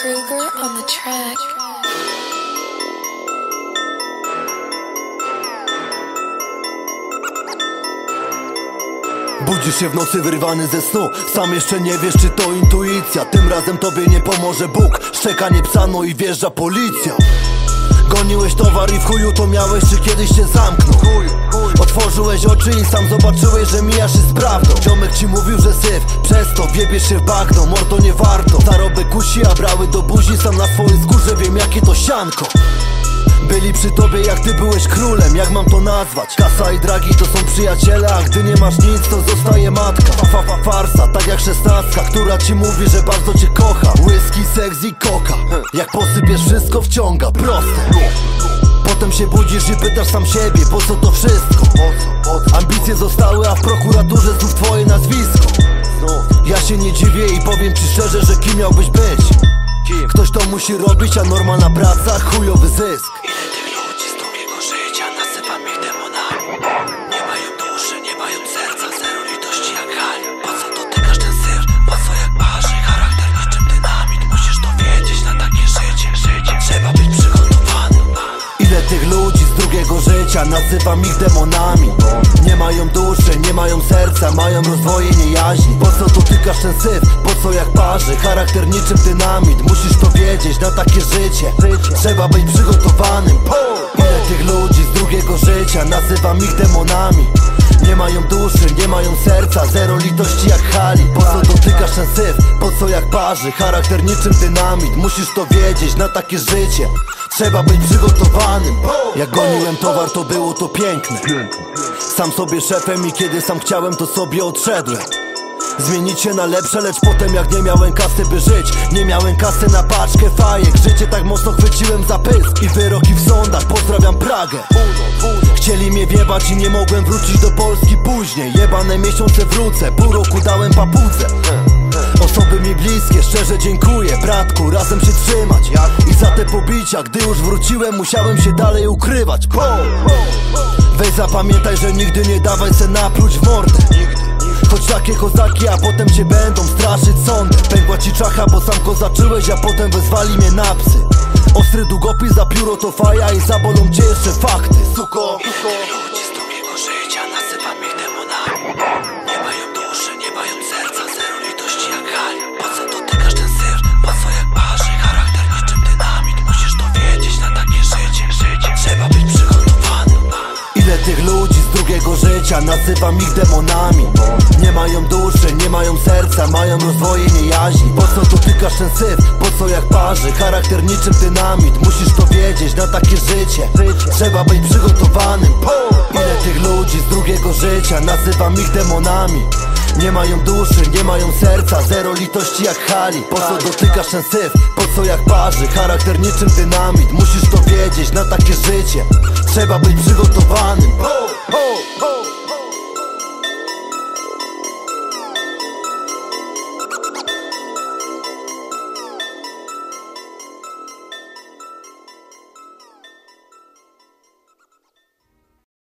Kruger on the track. Budzisz się w nocy wyrwany ze snu. Sam jeszcze nie wiesz czy to intuicja. Tym razem tobie nie pomoże Bóg. Szczekanie psa no i wjeżdża policja. Goniłeś towar i w chuju to miałeś czy kiedyś cię zamknął? Otworzyłeś oczy i sam zobaczyłeś, że mijasz się z prawdą. Ci mówił, że syf, przez to wiebiesz się w bagno. Mordo nie warto, do buzi Sam na swojej skórze wiem jakie to sianko. Byli przy tobie jak ty byłeś królem, jak mam to nazwać? Kasa i dragi to są przyjaciele, a gdy nie masz nic to zostaje matka. Fa, fa, fa, Farsa, tak jak szesnastka, która ci mówi, że bardzo cię kocha. Whisky, seks i koka, jak posypiesz wszystko wciąga, proste. Potem się budzisz i pytasz sam siebie, po co to wszystko? Ambicje zostały, a w prokuraturze znów twoje nazwisko. Ja się nie dziwię i powiem ci szczerze, że kim miałbyś być? Ktoś to musi robić, a normalna praca, chujowy zysk życia nazywam ich demonami Nie mają duszy, nie mają serca, mają rozdwojenie jaźni Po co dotykasz ten syf? Po co jak parzy? Charakter niczym dynamit Musisz to wiedzieć na takie życie Trzeba być przygotowanym Ile tych ludzi z drugiego życia nazywam ich demonami nie mają duszy, nie mają serca, zero litości jak hali Po co dotykasz ten syf? Co jak parzy? Charakter niczym dynamit Musisz to wiedzieć na takie życie Trzeba być przygotowanym. Jak goniłem towar to było to piękne. Sam sobie szefem i kiedy sam chciałem to sobie odszedłem. Zmienić się na lepsze, lecz potem jak nie miałem kasy by żyć. Nie miałem kasy na paczkę fajek Życie tak mocno chwyciłem za pysk. I wyroki w sądach, pozdrawiam Pragę. Chcieli mnie wiebać i nie mogłem wrócić do Polski później. Jebane miesiące wrócę, pół roku dałem papuce Osoby mi bliskie, szczerze dziękuję Bratku, razem się trzymać. I za te pobicia, gdy już wróciłem Musiałem się dalej ukrywać. Weź zapamiętaj, że nigdy nie dawaj se napluć w mordę. Choć takie kozaki, a potem cię będą straszyć sądem Pękła ci czacha, bo sam kozaczyłeś, a potem wezwali mnie na psy. Ostry długopis za pióro to faja i zabolą cię jeszcze fakty. Suko, Ile życia nazywam ich demonami Nie mają duszy, nie mają serca, mają rozdwojenie jaźni Po co dotykasz ten syf? Po co jak parzy? Charakter niczym dynamit Musisz to wiedzieć na takie życie Trzeba być przygotowanym Ile tych ludzi z drugiego życia nazywam ich demonami nie mają duszy, nie mają serca, zero litości jak hali Po co dotykasz ten syf? Po co jak parzy? Charakter niczym dynamit Musisz to wiedzieć na takie życie Trzeba być przygotowanym